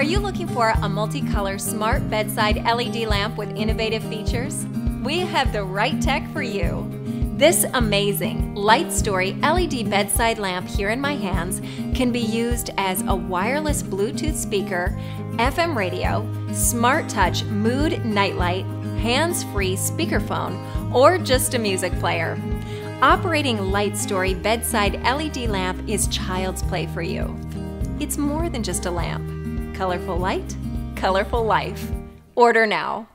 Are you looking for a multicolor smart bedside LED lamp with innovative features? We have the right tech for you. This amazing Light Story LED bedside lamp here in my hands can be used as a wireless Bluetooth speaker, FM radio, smart touch mood nightlight, hands-free speakerphone, or just a music player. Operating Light Story bedside LED lamp is child's play for you. It's more than just a lamp. Colorful light, colorful life. Order now.